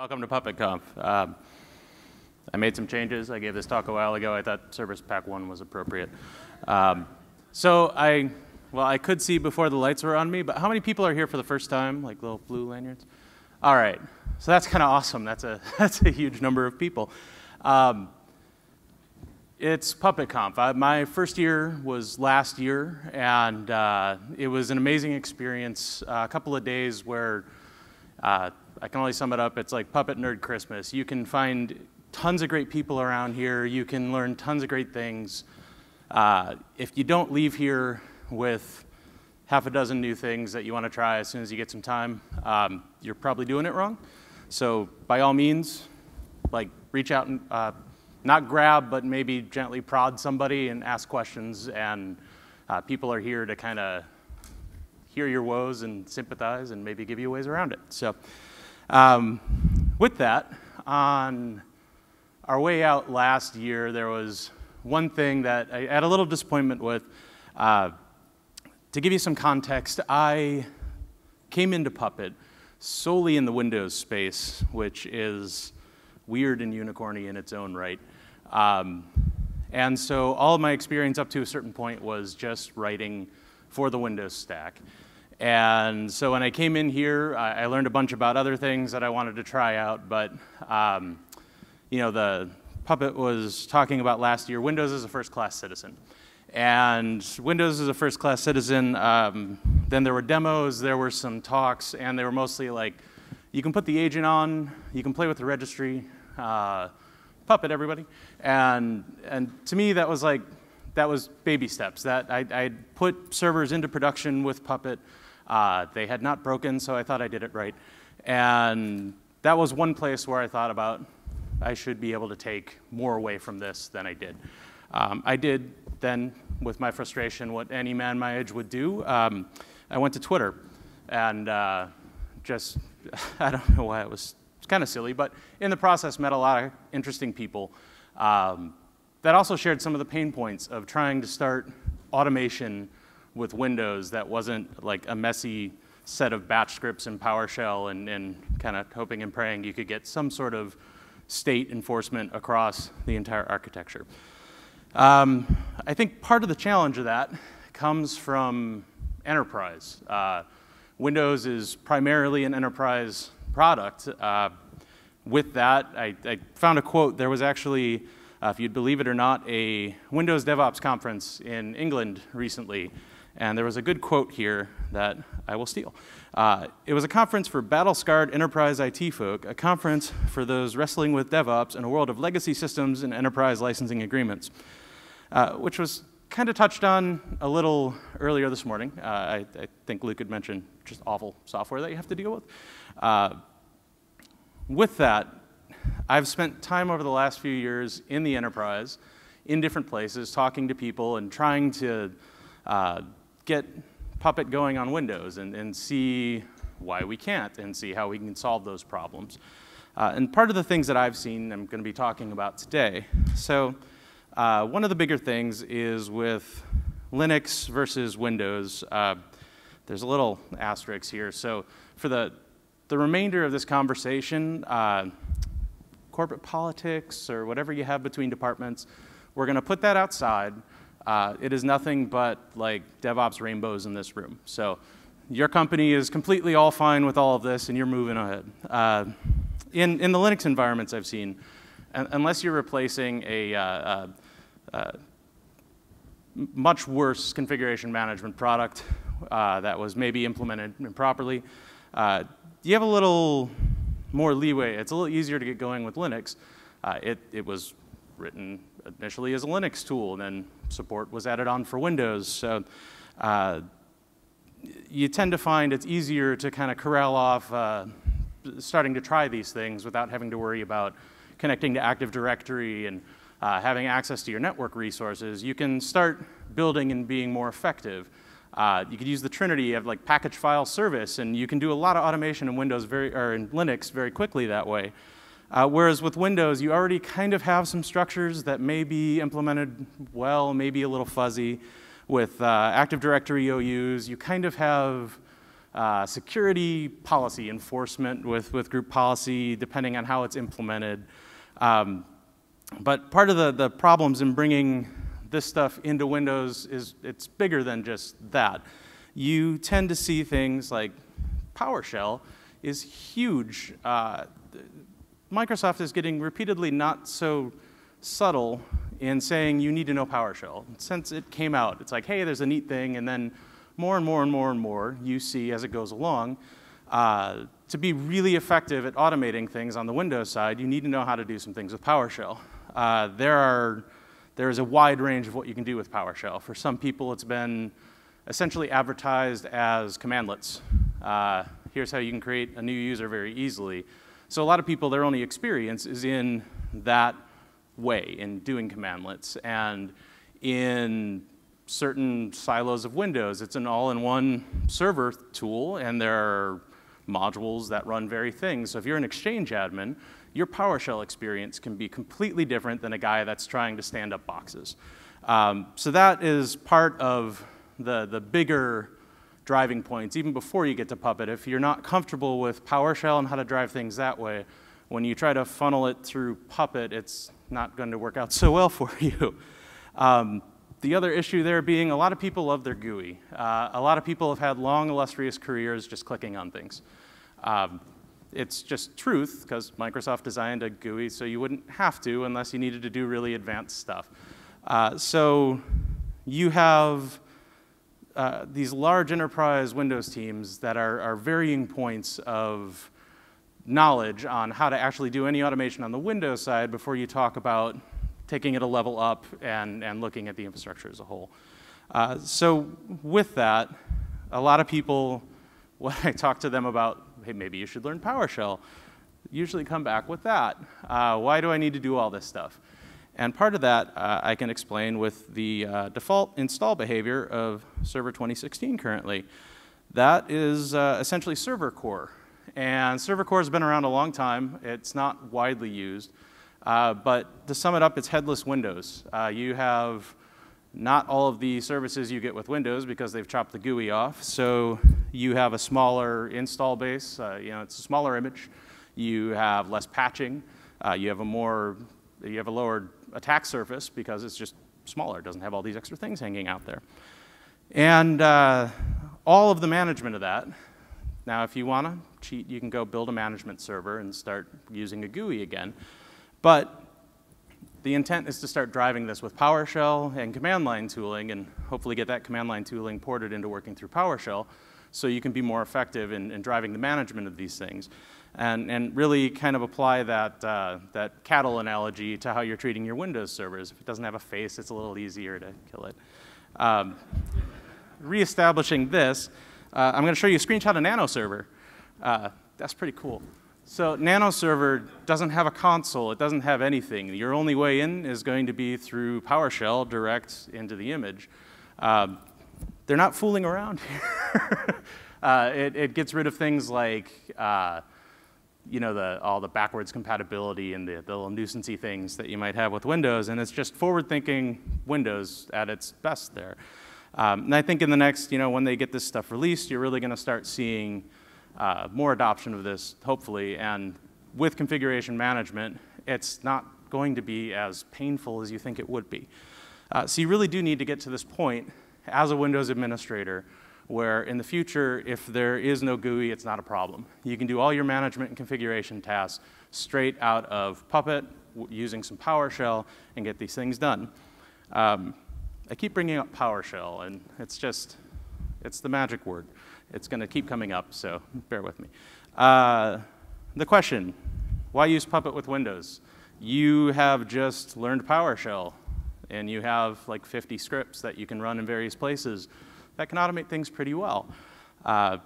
Welcome to PuppetConf. Um, I made some changes. I gave this talk a while ago. I thought Service Pack 1 was appropriate. Um, so I, well, I could see before the lights were on me, but how many people are here for the first time, like little blue lanyards? All right, so that's kind of awesome. That's a, that's a huge number of people. Um, it's PuppetConf. I, my first year was last year, and uh, it was an amazing experience. Uh, a couple of days where uh, I can only sum it up. It's like Puppet Nerd Christmas. You can find tons of great people around here. You can learn tons of great things. Uh, if you don't leave here with half a dozen new things that you want to try as soon as you get some time, um, you're probably doing it wrong. So by all means, like reach out and uh, not grab, but maybe gently prod somebody and ask questions. And uh, people are here to kind of hear your woes and sympathize and maybe give you ways around it. So um, with that, on our way out last year, there was one thing that I had a little disappointment with. Uh, to give you some context, I came into Puppet solely in the Windows space, which is weird and unicorny in its own right. Um, and so all of my experience up to a certain point was just writing for the Windows stack. And so when I came in here, I, I learned a bunch about other things that I wanted to try out, but um, you know, the Puppet was talking about last year, Windows is a first-class citizen. And Windows is a first-class citizen. Um, then there were demos, there were some talks, and they were mostly like, you can put the agent on, you can play with the registry, uh, Puppet, everybody. And, and to me, that was like, that was baby steps. That I, I put servers into production with Puppet. Uh, they had not broken, so I thought I did it right. And that was one place where I thought about I should be able to take more away from this than I did. Um, I did then, with my frustration, what any man my age would do. Um, I went to Twitter and uh, just, I don't know why it was kind of silly, but in the process met a lot of interesting people um, that also shared some of the pain points of trying to start automation with Windows that wasn't like a messy set of batch scripts in PowerShell and, and kind of hoping and praying you could get some sort of state enforcement across the entire architecture. Um, I think part of the challenge of that comes from enterprise. Uh, Windows is primarily an enterprise product. Uh, with that, I, I, found a quote. There was actually, uh, if you'd believe it or not, a Windows DevOps conference in England recently. And there was a good quote here that I will steal. Uh, it was a conference for battle-scarred enterprise IT folk, a conference for those wrestling with DevOps in a world of legacy systems and enterprise licensing agreements, uh, which was kind of touched on a little earlier this morning. Uh, I, I, think Luke had mentioned just awful software that you have to deal with. Uh, with that, I've spent time over the last few years in the enterprise, in different places, talking to people and trying to uh, get Puppet going on Windows and, and see why we can't and see how we can solve those problems. Uh, and part of the things that I've seen, I'm going to be talking about today. So uh, one of the bigger things is with Linux versus Windows. Uh, there's a little asterisk here. So for the, the remainder of this conversation, uh, corporate politics or whatever you have between departments, we're going to put that outside. Uh, it is nothing but like DevOps rainbows in this room. So your company is completely all fine with all of this and you're moving ahead. Uh, in, in the Linux environments I've seen, unless you're replacing a, uh, uh, uh much worse configuration management product uh, that was maybe implemented improperly, you have a little more leeway. It's a little easier to get going with Linux. it, it was written initially as a Linux tool, and then support was added on for Windows. So uh, you tend to find it's easier to kind of corral off uh, starting to try these things without having to worry about connecting to Active Directory and uh, having access to your network resources. You can start building and being more effective. Uh, you could use the Trinity of like package file service, and you can do a lot of automation in Windows very, or in Linux very quickly that way. Uh, whereas with Windows, you already kind of have some structures that may be implemented well, maybe a little fuzzy. With uh, Active Directory OUs, you kind of have uh, security policy enforcement with, with group policy, depending on how it's implemented. Um, but part of the, the problems in bringing this stuff into Windows is it's bigger than just that. You tend to see things like PowerShell is huge. Microsoft is getting repeatedly not so subtle in saying you need to know PowerShell. Since it came out, it's like, hey, there's a neat thing, and then more and more and more and more you see as it goes along. Uh, to be really effective at automating things on the Windows side, you need to know how to do some things with PowerShell. Uh, there are there is a wide range of what you can do with PowerShell. For some people, it's been essentially advertised as commandlets. Uh, here's how you can create a new user very easily. So a lot of people, their only experience is in that way, in doing commandlets. And in certain silos of Windows, it's an all-in-one server tool, and there are modules that run very things. So if you're an Exchange admin, your PowerShell experience can be completely different than a guy that's trying to stand up boxes. Um, so that is part of the, the bigger driving points, even before you get to Puppet. If you're not comfortable with PowerShell and how to drive things that way, when you try to funnel it through Puppet, it's not going to work out so well for you. Um, the other issue there being a lot of people love their GUI. Uh, a lot of people have had long, illustrious careers just clicking on things. Um, it's just truth, because Microsoft designed a GUI so you wouldn't have to unless you needed to do really advanced stuff. Uh, so you have uh, these large enterprise Windows teams that are, are varying points of knowledge on how to actually do any automation on the Windows side before you talk about taking it a level up and, and looking at the infrastructure as a whole. Uh, so with that, a lot of people, when I talk to them about hey, maybe you should learn PowerShell. Usually come back with that. Uh, why do I need to do all this stuff? And part of that uh, I can explain with the uh, default install behavior of Server 2016 currently. That is uh, essentially Server Core. And Server Core has been around a long time. It's not widely used. Uh, but to sum it up, it's headless Windows. Uh, you have not all of the services you get with Windows because they've chopped the GUI off. So you have a smaller install base. Uh, you know, it's a smaller image. You have less patching. You have a more, you have a lower attack surface because it's just smaller. Doesn't have all these extra things hanging out there. And uh, all of the management of that. Now, if you want to cheat, you can go build a management server and start using a GUI again. But the intent is to start driving this with PowerShell and command line tooling and hopefully get that command line tooling ported into working through PowerShell so you can be more effective in, in driving the management of these things. And, and really kind of apply that, uh, that cattle analogy to how you're treating your Windows servers. If it doesn't have a face, it's a little easier to kill it. Um, reestablishing this, uh, I'm going to show you a screenshot of Nano Server. Uh, that's pretty cool. So Nano Server doesn't have a console. It doesn't have anything. Your only way in is going to be through PowerShell direct into the image. Um, they're not fooling around here. uh, it, it, gets rid of things like, uh, you know, the, all the backwards compatibility and the, the little nuisancey things that you might have with Windows, and it's just forward-thinking Windows at its best there. Um, and I think in the next, you know, when they get this stuff released, you're really going to start seeing uh, more adoption of this, hopefully, and with configuration management, it's not going to be as painful as you think it would be. Uh, so you really do need to get to this point as a Windows administrator where in the future, if there is no GUI, it's not a problem. You can do all your management and configuration tasks straight out of Puppet using some PowerShell and get these things done. Um, I keep bringing up PowerShell, and it's just, it's the magic word. It's going to keep coming up, so bear with me. Uh, the question, why use Puppet with Windows? You have just learned PowerShell, and you have like 50 scripts that you can run in various places that can automate things pretty well. Uh,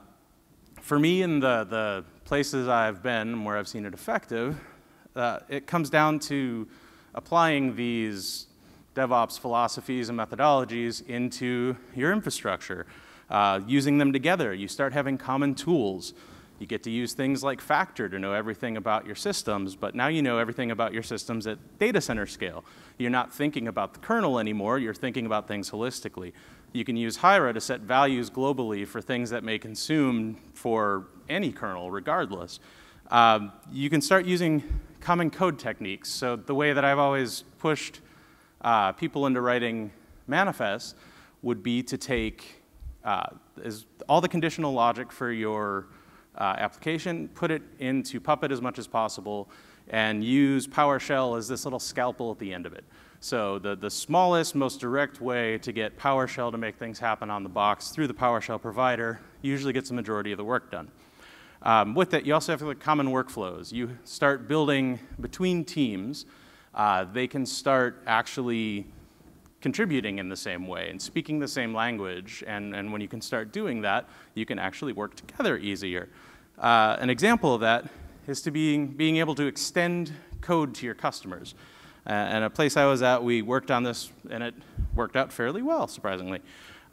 for me, in the, the places I've been where I've seen it effective, uh, it comes down to applying these DevOps philosophies and methodologies into your infrastructure. Uh, using them together, you start having common tools. You get to use things like Facter to know everything about your systems, but now you know everything about your systems at data center scale. You're not thinking about the kernel anymore, you're thinking about things holistically. You can use Hiera to set values globally for things that may consume for any kernel regardless. Um, you can start using common code techniques. So the way that I've always pushed uh, people into writing manifests would be to take uh, all the conditional logic for your uh, application, put it into Puppet as much as possible, and use PowerShell as this little scalpel at the end of it. So the, the smallest, most direct way to get PowerShell to make things happen on the box through the PowerShell provider usually gets the majority of the work done. Um, with that, you also have the common workflows. You start building between teams. Uh, they can start actually contributing in the same way and speaking the same language. And, and when you can start doing that, you can actually work together easier. Uh, an example of that is to being, being able to extend code to your customers. Uh, and a place I was at, we worked on this, and it worked out fairly well, surprisingly.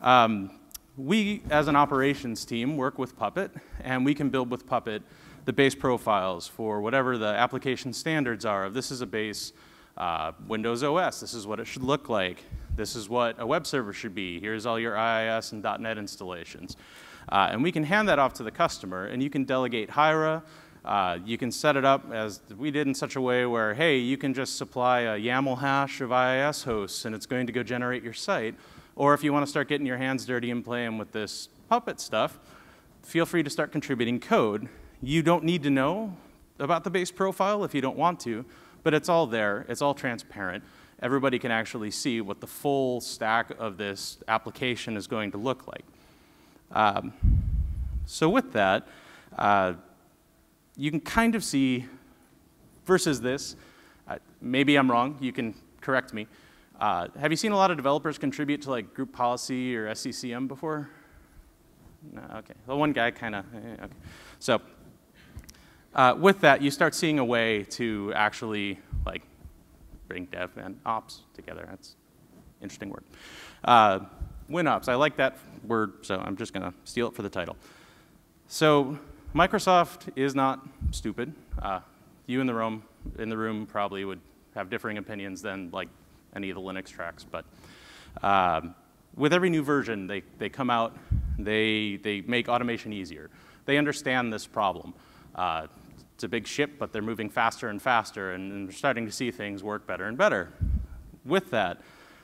Um, we, as an operations team, work with Puppet, and we can build with Puppet the base profiles for whatever the application standards are. This is a base uh, Windows OS. This is what it should look like. This is what a web server should be. Here's all your IIS and .NET installations. Uh, and we can hand that off to the customer, and you can delegate Hiera. Uh, you can set it up as we did in such a way where, hey, you can just supply a YAML hash of IIS hosts, and it's going to go generate your site. Or if you want to start getting your hands dirty and playing with this Puppet stuff, feel free to start contributing code. You don't need to know about the base profile if you don't want to, but it's all there. It's all transparent everybody can actually see what the full stack of this application is going to look like. Um, so with that, uh, you can kind of see, versus this, uh, maybe I'm wrong, you can correct me. Uh, have you seen a lot of developers contribute to like group policy or SCCM before? No, okay. Well, one guy kind of, eh, okay. So uh, with that, you start seeing a way to actually like bring dev and ops together. That's interesting word. Uh, WinOps, I like that word, so I'm just going to steal it for the title. So Microsoft is not stupid. Uh, you in the room in the room probably would have differing opinions than like any of the Linux tracks, but um, with every new version, they, they come out, they, they make automation easier. They understand this problem. Uh, it's a big ship, but they're moving faster and faster, and, and they're starting to see things work better and better. With that,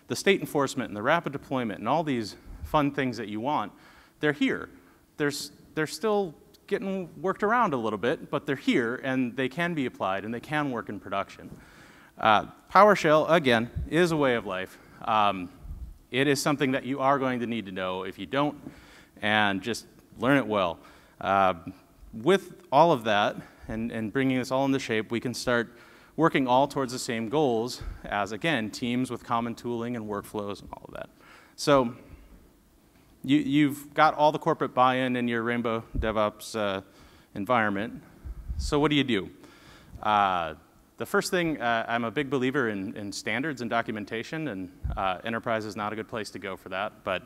the state enforcement and the rapid deployment and all these fun things that you want, they're here. They're, they're still getting worked around a little bit, but they're here, and they can be applied, and they can work in production. Uh, PowerShell, again, is a way of life. Um, it is something that you are going to need to know if you don't, and just learn it well. Uh, with all of that, and, and bringing this all into shape, we can start working all towards the same goals as, again, teams with common tooling and workflows and all of that. So you, you've got all the corporate buy-in in your Rainbow DevOps uh, environment. So what do you do? Uh, the first thing, uh, I'm a big believer in, in, standards and documentation, and uh, enterprise is not a good place to go for that, but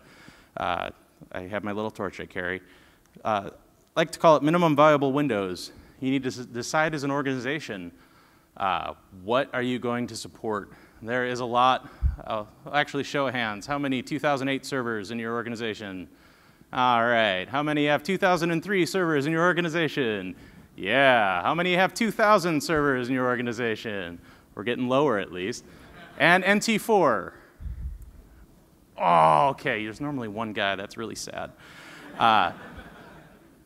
uh, I have my little torch I carry. Uh, I like to call it minimum viable windows. You need to decide as an organization, uh, what are you going to support? There is a lot, I'll actually show hands. How many 2008 servers in your organization? All right, how many have 2003 servers in your organization? Yeah, how many have 2000 servers in your organization? We're getting lower at least. And NT4. Oh, okay, there's normally one guy, that's really sad. Uh,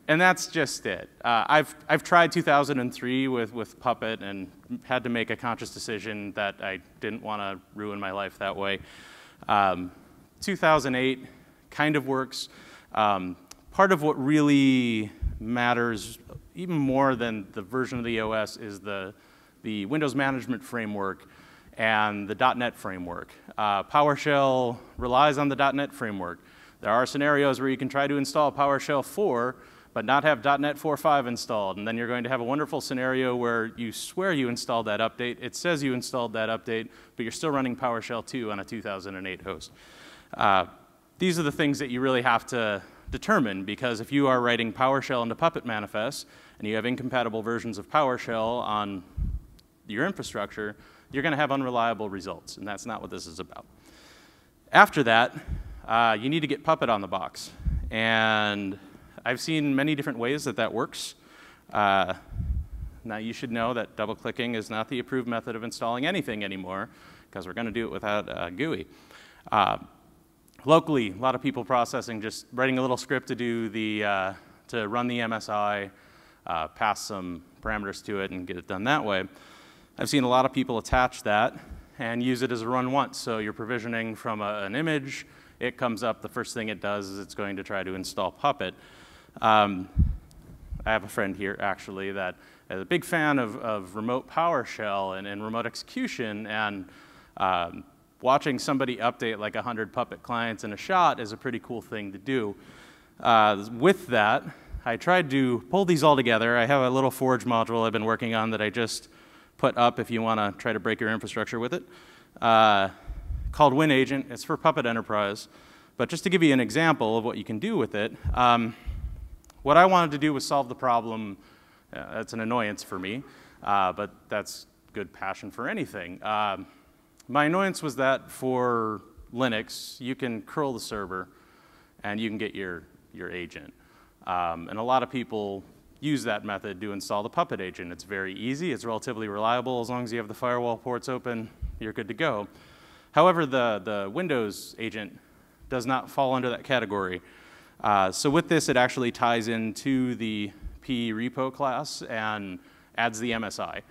and that's just it. Uh, I've, I've tried 2003 with, with Puppet and had to make a conscious decision that I didn't want to ruin my life that way. Um, 2008 kind of works. Um, part of what really matters, even more than the version of the OS, is the, the Windows management framework and the .NET framework. Uh, PowerShell relies on the .NET framework. There are scenarios where you can try to install PowerShell 4 but not have .NET 4.5 installed. And then you're going to have a wonderful scenario where you swear you installed that update. It says you installed that update, but you're still running PowerShell 2 on a 2008 host. Uh, these are the things that you really have to determine because if you are writing PowerShell into Puppet manifests and you have incompatible versions of PowerShell on your infrastructure, you're going to have unreliable results, and that's not what this is about. After that, uh, you need to get Puppet on the box. And I've seen many different ways that that works. Uh, now you should know that double clicking is not the approved method of installing anything anymore because we're going to do it without uh, GUI. Uh, locally, a lot of people processing, just writing a little script to do the, uh, to run the MSI, uh, pass some parameters to it and get it done that way. I've seen a lot of people attach that and use it as a run once. So you're provisioning from a, an image, it comes up, the first thing it does is it's going to try to install Puppet. Um, I have a friend here actually that is a big fan of, of remote PowerShell and, and remote execution and um, watching somebody update like 100 Puppet clients in a shot is a pretty cool thing to do. Uh, with that, I tried to pull these all together. I have a little Forge module I've been working on that I just put up if you want to try to break your infrastructure with it, uh, called WinAgent. It's for Puppet Enterprise. But just to give you an example of what you can do with it, um, what I wanted to do was solve the problem. Uh, that's an annoyance for me, uh, but that's good passion for anything. Um, my annoyance was that for Linux, you can curl the server and you can get your, your agent. Um, and a lot of people use that method to install the Puppet agent. It's very easy, it's relatively reliable. As long as you have the firewall ports open, you're good to go. However, the, the Windows agent does not fall under that category. Uh, so with this, it actually ties into the PE repo class and adds the MSI.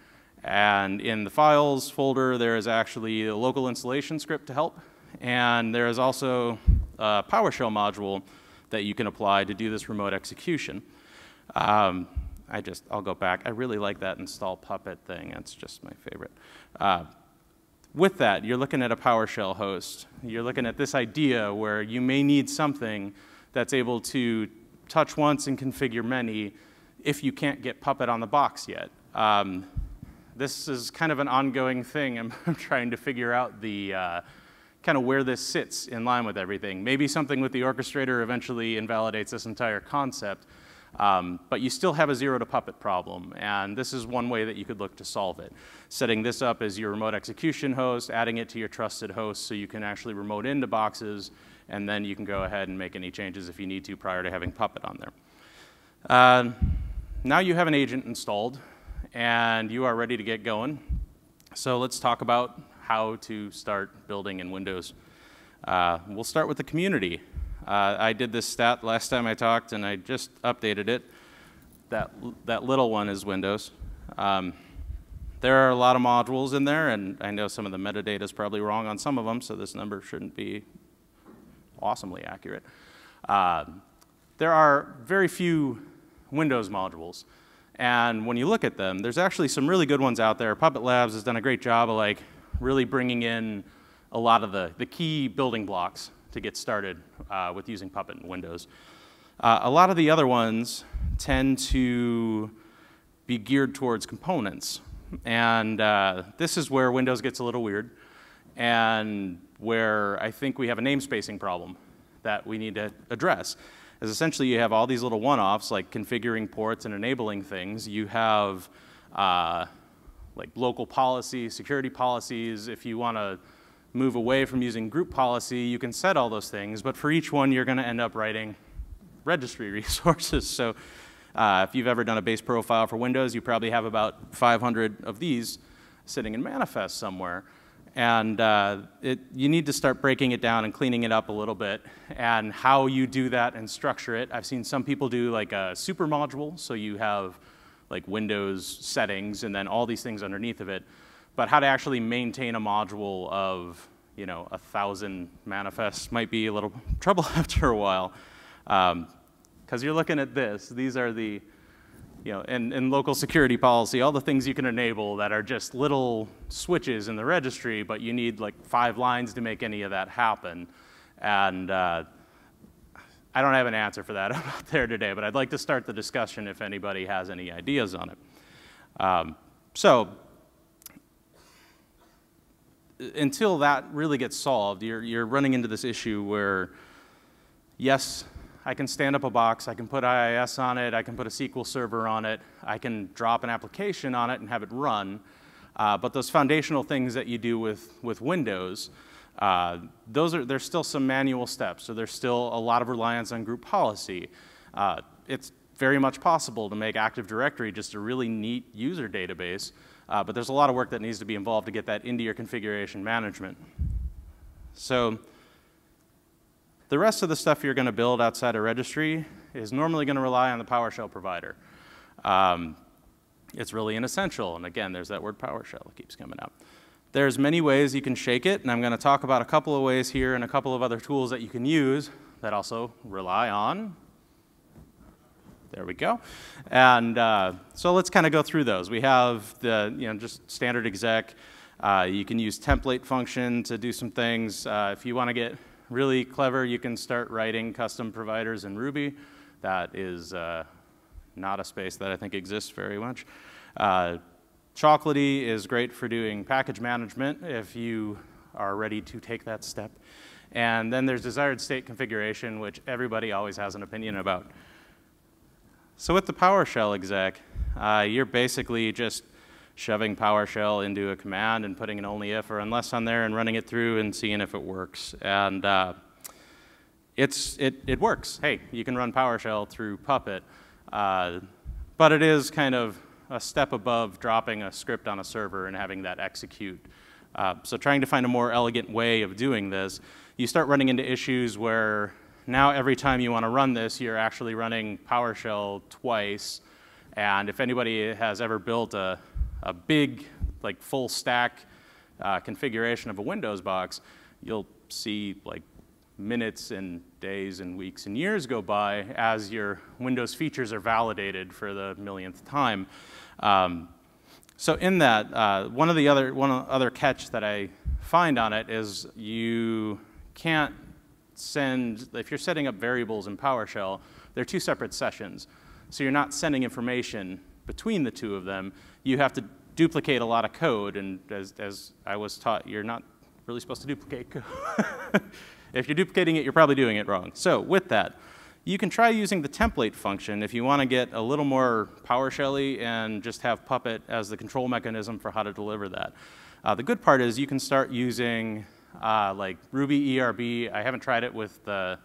And in the files folder, there is actually a local installation script to help. And there is also a PowerShell module that you can apply to do this remote execution. Um, I just, I'll go back. I really like that install Puppet thing. That's just my favorite. Uh, with that, you're looking at a PowerShell host. You're looking at this idea where you may need something that's able to touch once and configure many if you can't get Puppet on the box yet. Um, this is kind of an ongoing thing. I'm, trying to figure out the uh, kind of where this sits in line with everything. Maybe something with the orchestrator eventually invalidates this entire concept, um, but you still have a zero to puppet problem, and this is one way that you could look to solve it. Setting this up as your remote execution host, adding it to your trusted host so you can actually remote into boxes, and then you can go ahead and make any changes if you need to prior to having Puppet on there. Uh, now you have an agent installed, and you are ready to get going. So let's talk about how to start building in Windows. Uh, we'll start with the community. Uh, I did this stat last time I talked, and I just updated it. That, that little one is Windows. Um, there are a lot of modules in there, and I know some of the metadata is probably wrong on some of them, so this number shouldn't be awesomely accurate. Uh, there are very few Windows modules. And when you look at them, there's actually some really good ones out there. Puppet Labs has done a great job of like really bringing in a lot of the, the key building blocks to get started uh, with using Puppet in Windows. Uh, a lot of the other ones tend to be geared towards components. And uh, this is where Windows gets a little weird and where I think we have a namespacing problem that we need to address is essentially you have all these little one-offs like configuring ports and enabling things. You have uh, like local policy, security policies. If you want to move away from using group policy, you can set all those things. But for each one, you're going to end up writing registry resources. So uh, if you've ever done a base profile for Windows, you probably have about 500 of these sitting in manifest somewhere. And uh, it, you need to start breaking it down and cleaning it up a little bit. And how you do that and structure it. I've seen some people do like a super module, so you have like Windows settings and then all these things underneath of it. But how to actually maintain a module of you know a thousand manifests might be a little trouble after a while, because um, you're looking at this. These are the you know, and, in local security policy, all the things you can enable that are just little switches in the registry, but you need like five lines to make any of that happen. And uh, I don't have an answer for that out there today, but I'd like to start the discussion if anybody has any ideas on it. Um, so until that really gets solved, you're, you're running into this issue where, yes, I can stand up a box, I can put IIS on it, I can put a SQL server on it, I can drop an application on it and have it run. Uh, but those foundational things that you do with, with Windows, Uh, those are, there's still some manual steps, so there's still a lot of reliance on group policy. Uh, it's very much possible to make Active Directory just a really neat user database, uh, but there's a lot of work that needs to be involved to get that into your configuration management. So the rest of the stuff you're going to build outside a registry is normally going to rely on the PowerShell provider. Um, it's really inessential, and again, there's that word PowerShell that keeps coming up. There's many ways you can shake it, and I'm going to talk about a couple of ways here and a couple of other tools that you can use that also rely on. There we go. And uh, so let's kind of go through those. We have the, you know, just standard exec. Uh, you can use template function to do some things. Uh, if you want to get really clever, you can start writing custom providers in Ruby. That is uh, not a space that I think exists very much. Uh, Chocolatey is great for doing package management if you are ready to take that step. And then there's desired state configuration, which everybody always has an opinion about. So with the PowerShell exec, uh, you're basically just shoving PowerShell into a command and putting an only if or unless on there and running it through and seeing if it works. And uh, it's, it, it works. Hey, you can run PowerShell through Puppet. Uh, but it is kind of a step above dropping a script on a server and having that execute. Uh, so trying to find a more elegant way of doing this, you start running into issues where now every time you want to run this, you're actually running PowerShell twice. And if anybody has ever built a, a big, like full stack uh, configuration of a Windows box, you'll see like minutes and days and weeks and years go by as your Windows features are validated for the millionth time. Um, so in that, uh, one of the other one other catch that I find on it is you can't send if you're setting up variables in PowerShell, they're two separate sessions. So you're not sending information between the two of them. You have to duplicate a lot of code, and as, as I was taught, you're not really supposed to duplicate code. if you're duplicating it, you're probably doing it wrong. So with that, you can try using the template function if you want to get a little more PowerShelly and just have Puppet as the control mechanism for how to deliver that. Uh, the good part is you can start using uh, like Ruby ERB. I haven't tried it with the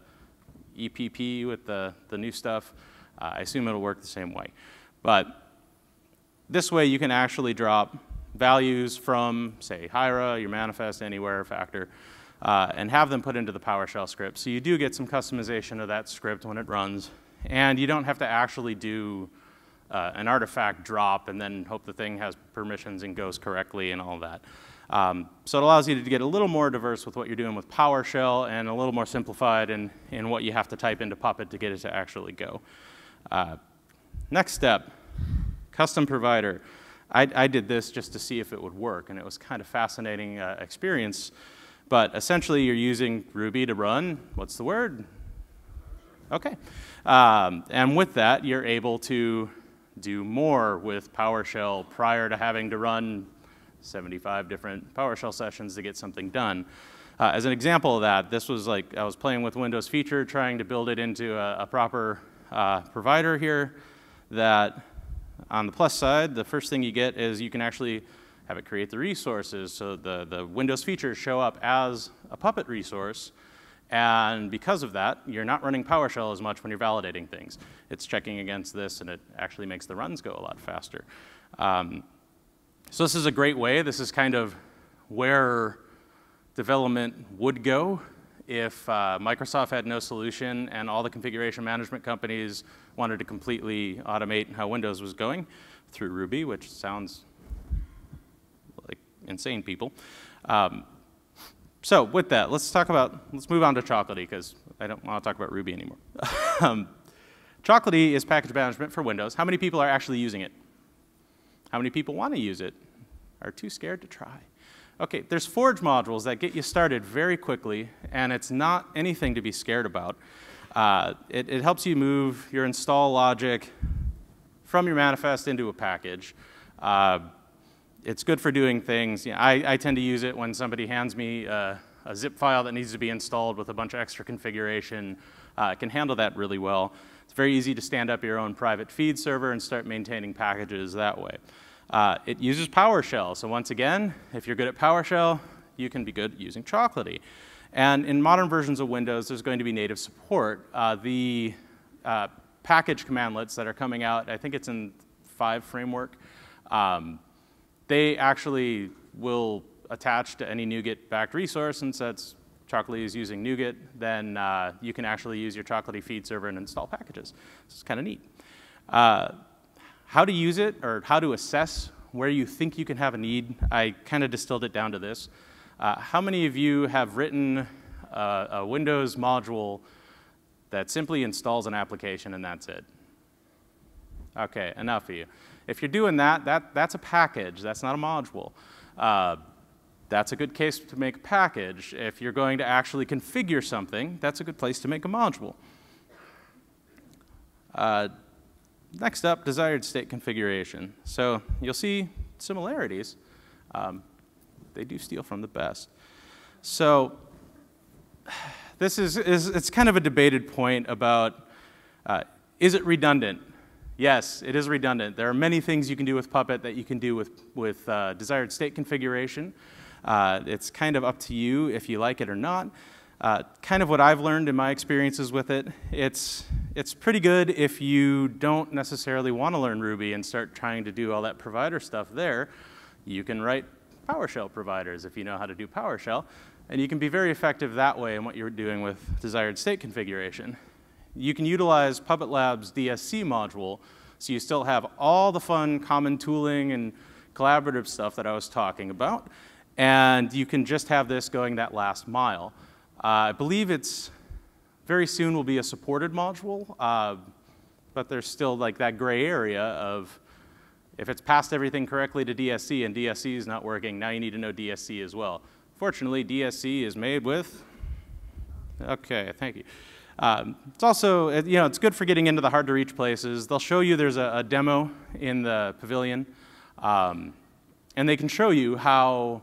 EPP with the, the new stuff. Uh, I assume it'll work the same way. But this way you can actually drop values from, say, Hiera, your manifest, anywhere Facter, uh, and have them put into the PowerShell script. So you do get some customization of that script when it runs, and you don't have to actually do uh, an artifact drop and then hope the thing has permissions and goes correctly and all that. Um, so it allows you to get a little more diverse with what you're doing with PowerShell and a little more simplified in, in what you have to type into Puppet to get it to actually go. Uh, next step, custom provider. I, I, did this just to see if it would work, and it was kind of fascinating uh, experience but essentially, you're using Ruby to run, what's the word? Okay. Um, and with that, you're able to do more with PowerShell prior to having to run 75 different PowerShell sessions to get something done. Uh, as an example of that, this was like I was playing with Windows feature, trying to build it into a, a proper uh, provider here that on the plus side, the first thing you get is you can actually have it create the resources so the, the Windows features show up as a Puppet resource. And because of that, you're not running PowerShell as much when you're validating things. It's checking against this, and it actually makes the runs go a lot faster. Um, so this is a great way. This is kind of where development would go if uh, Microsoft had no solution and all the configuration management companies wanted to completely automate how Windows was going through Ruby, which sounds like insane people. Um, so with that, let's talk about, let's move on to Chocolatey because I don't want to talk about Ruby anymore. um, Chocolatey is package management for Windows. How many people are actually using it? How many people want to use it? Are too scared to try? Okay, there's Forge modules that get you started very quickly, and it's not anything to be scared about. Uh, it, it, helps you move your install logic from your manifest into a package. Uh, it's good for doing things. You know, I, I, tend to use it when somebody hands me uh, a zip file that needs to be installed with a bunch of extra configuration. Uh, it can handle that really well. It's very easy to stand up your own private feed server and start maintaining packages that way. Uh, it uses PowerShell. So once again, if you're good at PowerShell, you can be good at using Chocolatey. And in modern versions of Windows, there's going to be native support. Uh, the uh, package commandlets that are coming out, I think it's in 5 framework, um, they actually will attach to any NuGet backed resource, and since Chocolatey is using NuGet, then uh, you can actually use your Chocolatey feed server and install packages. It's kind of neat. Uh, how to use it, or how to assess where you think you can have a need, I kind of distilled it down to this. Uh, how many of you have written uh, a Windows module that simply installs an application and that's it? Okay, enough of you. If you're doing that, that that's a package. That's not a module. Uh, that's a good case to make a package. If you're going to actually configure something, that's a good place to make a module. Uh, next up, desired state configuration. So you'll see similarities. Um, they do steal from the best. So this is, is it's kind of a debated point about uh, is it redundant? Yes, it is redundant. There are many things you can do with Puppet that you can do with, with uh, desired state configuration. Uh, it's kind of up to you if you like it or not. Uh, kind of what I've learned in my experiences with it, it's, it's pretty good if you don't necessarily want to learn Ruby and start trying to do all that provider stuff there. You can write PowerShell providers if you know how to do PowerShell, and you can be very effective that way in what you're doing with desired state configuration. You can utilize Puppet Labs DSC module, so you still have all the fun common tooling and collaborative stuff that I was talking about, and you can just have this going that last mile. Uh, I believe it's very soon will be a supported module, uh, but there's still like that gray area of if it's passed everything correctly to DSC and DSC is not working, now you need to know DSC as well. Fortunately, DSC is made with, okay, thank you. Um, it's also, you know, it's good for getting into the hard to reach places. They'll show you there's a, a demo in the pavilion, um, and they can show you how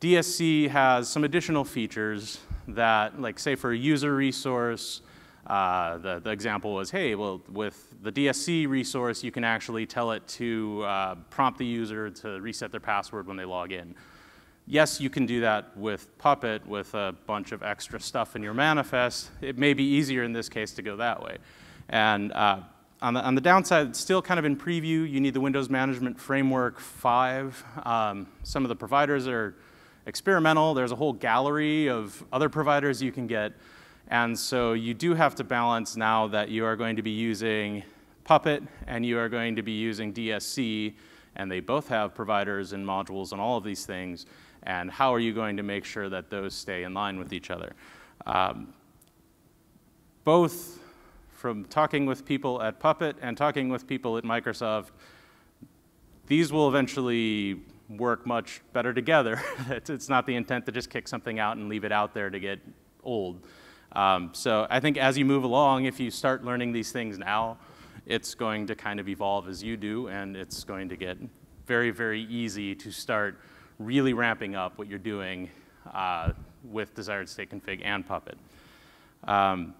DSC has some additional features that, like say for a user resource, uh, the, the example was, hey, well, with the DSC resource, you can actually tell it to uh, prompt the user to reset their password when they log in. Yes, you can do that with Puppet with a bunch of extra stuff in your manifest. It may be easier in this case to go that way. And uh, on, the, on the downside, it's still kind of in preview. You need the Windows Management Framework 5. Um, some of the providers are experimental. There's a whole gallery of other providers you can get. And so you do have to balance now that you are going to be using Puppet and you are going to be using DSC, and they both have providers and modules and all of these things. And how are you going to make sure that those stay in line with each other? Um, both from talking with people at Puppet and talking with people at Microsoft, these will eventually work much better together. it's, not the intent to just kick something out and leave it out there to get old. Um, so I think as you move along, if you start learning these things now, it's going to kind of evolve as you do, and it's going to get very, very easy to start really ramping up what you're doing uh, with desired state config and Puppet. Um,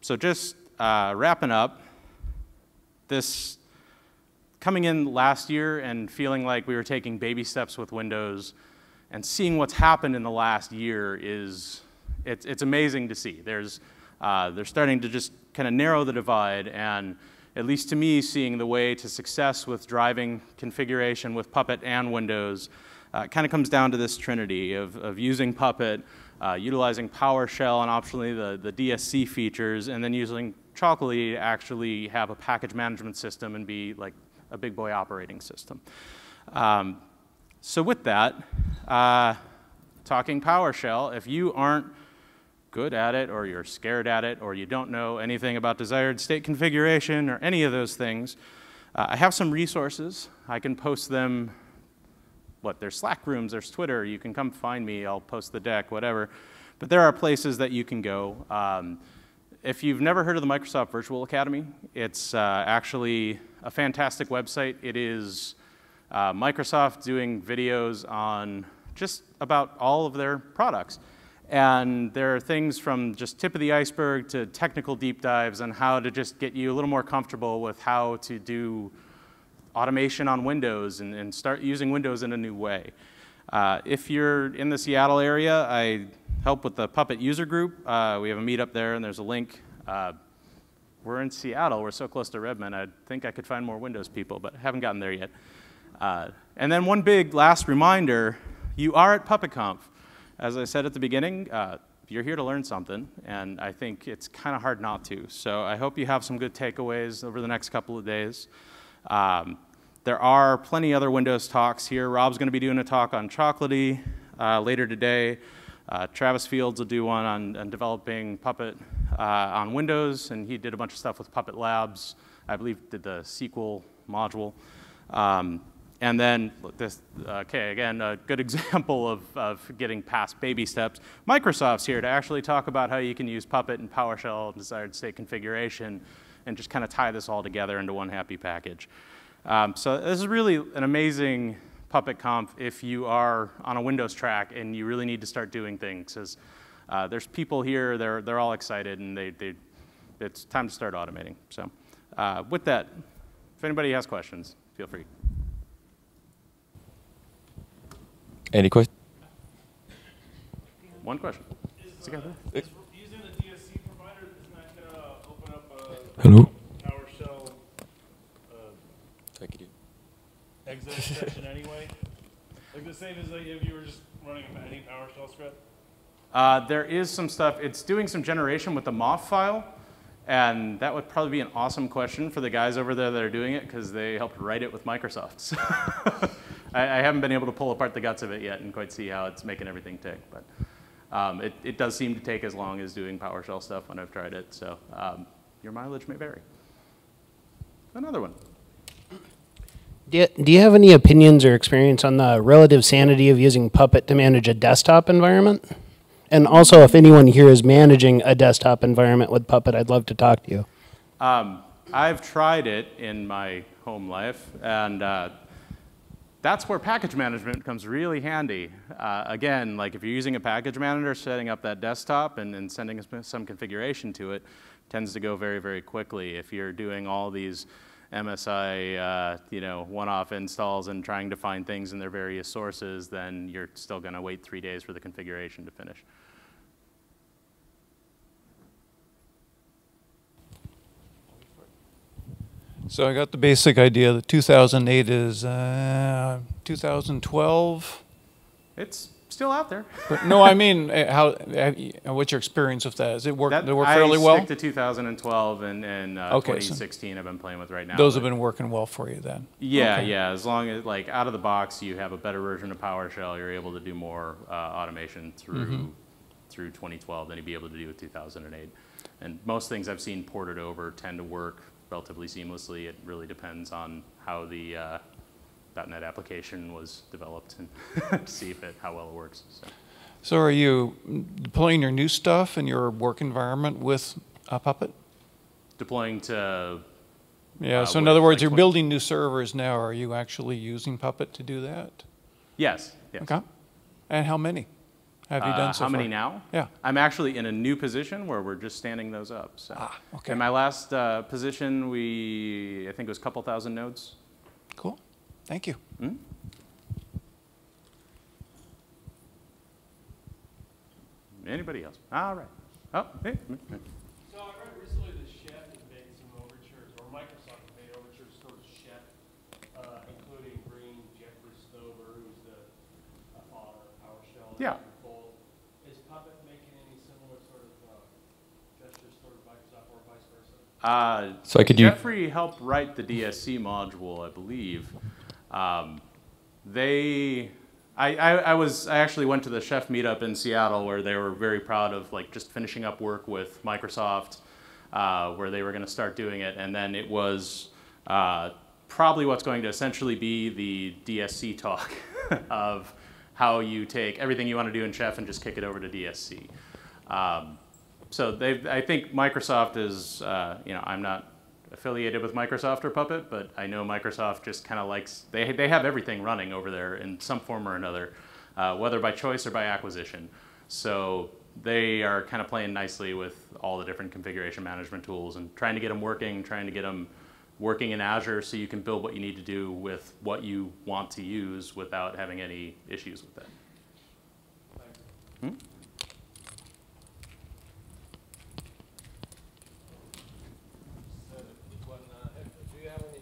so just uh, wrapping up, this coming in last year and feeling like we were taking baby steps with Windows and seeing what's happened in the last year is, it's, it's amazing to see. There's, uh, they're starting to just kind of narrow the divide and at least to me, seeing the way to success with driving configuration with Puppet and Windows uh, kind of comes down to this trinity of, of using Puppet, uh, utilizing PowerShell and optionally the, the DSC features, and then using Chocolatey to actually have a package management system and be like a big boy operating system. Um, so with that, uh, talking PowerShell, if you aren't good at it or you're scared at it or you don't know anything about desired state configuration or any of those things, uh, I have some resources. I can post them, what, there's Slack rooms, there's Twitter, you can come find me, I'll post the deck, whatever. But there are places that you can go. Um, if you've never heard of the Microsoft Virtual Academy, it's uh, actually a fantastic website. It is uh, Microsoft doing videos on just about all of their products. And there are things from just tip of the iceberg to technical deep dives on how to just get you a little more comfortable with how to do automation on Windows and, and start using Windows in a new way. Uh, if you're in the Seattle area, I help with the Puppet user group. Uh, we have a meetup there, and there's a link. Uh, we're in Seattle. We're so close to Redmond. I think I could find more Windows people, but haven't gotten there yet. Uh, and then one big last reminder, you are at PuppetConf. As I said at the beginning, uh, you're here to learn something, and I think it's kind of hard not to. So I hope you have some good takeaways over the next couple of days. Um, there are plenty other Windows talks here. Rob's going to be doing a talk on Chocolatey uh, later today. Uh, Travis Fields will do one on, on developing Puppet uh, on Windows, and he did a bunch of stuff with Puppet Labs. I believe did the SQL module. Um, and then this, okay, again, a good example of, of getting past baby steps. Microsoft's here to actually talk about how you can use Puppet and PowerShell desired state configuration and just kind of tie this all together into one happy package. Um, so this is really an amazing Puppet Conf if you are on a Windows track and you really need to start doing things. Uh, there's people here, they're, they're all excited, and they, they, it's time to start automating. So uh, with that, if anybody has questions, feel free. Any questions? One question. Is, uh, is using the DSC provider, isn't that gonna open up a Hello. PowerShell, uh, Thank you. exit session anyway? Like the same as like if you were just running a any PowerShell script? Uh, there is some stuff, it's doing some generation with the MOF file, and that would probably be an awesome question for the guys over there that are doing it, because they helped write it with Microsoft. I, I, haven't been able to pull apart the guts of it yet and quite see how it's making everything tick, but um, it, it, does seem to take as long as doing PowerShell stuff when I've tried it, so um, your mileage may vary. Another one. Do you, do you have any opinions or experience on the relative sanity of using Puppet to manage a desktop environment? And also, if anyone here is managing a desktop environment with Puppet, I'd love to talk to you. Um, I've tried it in my home life, and uh, that's where package management comes really handy. Uh, again, like if you're using a package manager, setting up that desktop and, and sending some configuration to it tends to go very, very quickly. If you're doing all these MSI, uh, you know, one-off installs and trying to find things in their various sources, then you're still going to wait three days for the configuration to finish. So I got the basic idea that 2008 is uh, 2012. It's still out there. No, I mean, uh, how? Uh, what's your experience with that? Does it work? That, it work fairly well? I stick to 2012 and, and uh, Okay, so 2016 I've been playing with right now. Those have been working well for you then. Yeah, Okay. yeah. As long as like out of the box, you have a better version of PowerShell. You're able to do more uh, automation through Mm-hmm. through 2012 than you'd be able to do with 2008. And most things I've seen ported over tend to work relatively seamlessly. It really depends on how the uh, .NET application was developed and see if it how well it works. So. So are you deploying your new stuff in your work environment with uh, Puppet? Deploying to Yeah. Uh, so in other words, like, you're building new servers now. Are you actually using Puppet to do that? yes, yes. Okay. And how many have you Uh, done so how far? many now? Yeah. I'm actually in a new position where we're just standing those up. So. Ah, okay. In my last uh, position, we I think it was a couple thousand nodes. Cool. Thank you. Hmm? Anybody else? All right. Oh, hey. So I read recently that Chef has made some overtures, or Microsoft has made overtures towards Chef, uh, including bringing Jeffrey Snover, who's the uh, father of PowerShell. Yeah. into the fold. Is Puppet making any similar sort of uh, gestures toward Microsoft or vice versa? Uh, So I could Jeffrey helped write the DSC module, I believe. Um, they, I, I, I was, I actually went to the chef meetup in Seattle where they were very proud of like just finishing up work with Microsoft, uh, where they were going to start doing it, and then it was uh, probably what's going to essentially be the DSC talk of how you take everything you want to do in Chef and just kick it over to DSC. Um, so they, I think Microsoft is, uh, you know, I'm not affiliated with Microsoft or Puppet, but I know Microsoft just kind of likes, they, they have everything running over there in some form or another, uh, whether by choice or by acquisition. So they are kind of playing nicely with all the different configuration management tools and trying to get them working, trying to get them working in Azure so you can build what you need to do with what you want to use without having any issues with it. Hmm? So the quick one, uh, have- do you have any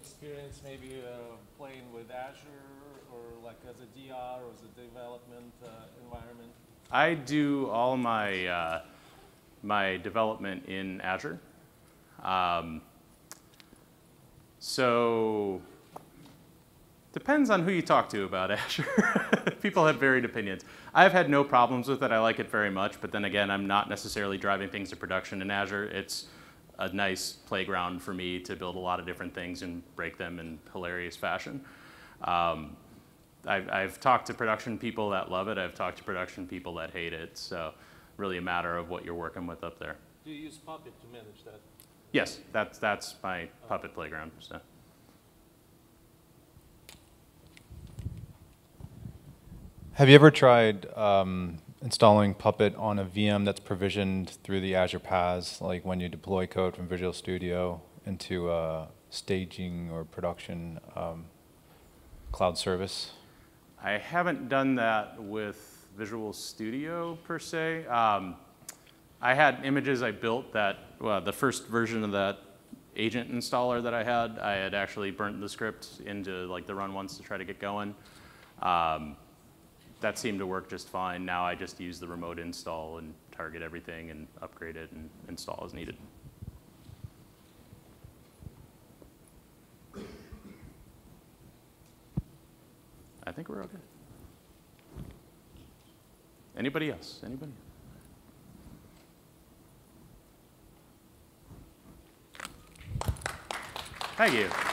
maybe uh, playing with Azure or like as a DR or as a development uh, environment? I do all my, uh, my development in Azure. Um, so, depends on who you talk to about Azure. People have varied opinions. I've had no problems with it. I like it very much, but then again, I'm not necessarily driving things to production in Azure. It's a nice playground for me to build a lot of different things and break them in hilarious fashion. Um, I've, I've talked to production people that love it. I've talked to production people that hate it. So, really a matter of what you're working with up there. Do you use Puppet to manage that? Yes, that's that's my puppet playground. So, Have you ever tried um, installing Puppet on a VM that's provisioned through the Azure PaaS, like when you deploy code from Visual Studio into a staging or production um, cloud service? I haven't done that with Visual Studio per se. Um, I had images I built that well, the first version of that agent installer that I had, I had actually burnt the script into like the run once to try to get going. Um, that seemed to work just fine. Now I just use the remote install and target everything and upgrade it and install as needed. I think we're okay. Anybody else? Anybody? Thank you.